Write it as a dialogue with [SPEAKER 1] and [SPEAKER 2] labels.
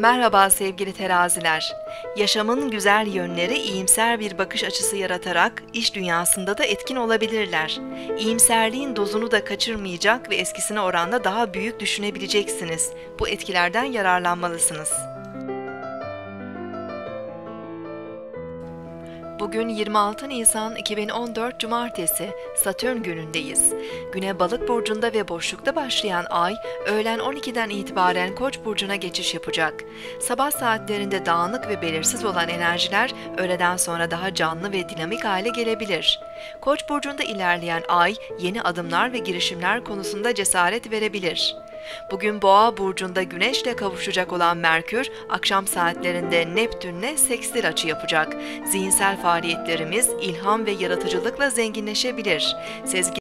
[SPEAKER 1] Merhaba sevgili teraziler. Yaşamın güzel yönleri iyimser bir bakış açısı yaratarak iş dünyasında da etkin olabilirler. İyimserliğin dozunu da kaçırmayacak ve eskisine oranla daha büyük düşünebileceksiniz. Bu etkilerden yararlanmalısınız. Bugün 26 Nisan 2014 Cumartesi, Satürn günündeyiz. Güne Balık burcunda ve boşlukta başlayan ay, öğlen 12'den itibaren Koç burcuna geçiş yapacak. Sabah saatlerinde dağınık ve belirsiz olan enerjiler öğleden sonra daha canlı ve dinamik hale gelebilir. Koç burcunda ilerleyen ay, yeni adımlar ve girişimler konusunda cesaret verebilir. Bugün Boğa burcunda Güneş'le kavuşacak olan Merkür, akşam saatlerinde Neptün'le sekstil açı yapacak. Zihinsel faaliyetlerimiz ilham ve yaratıcılıkla zenginleşebilir. Sezgi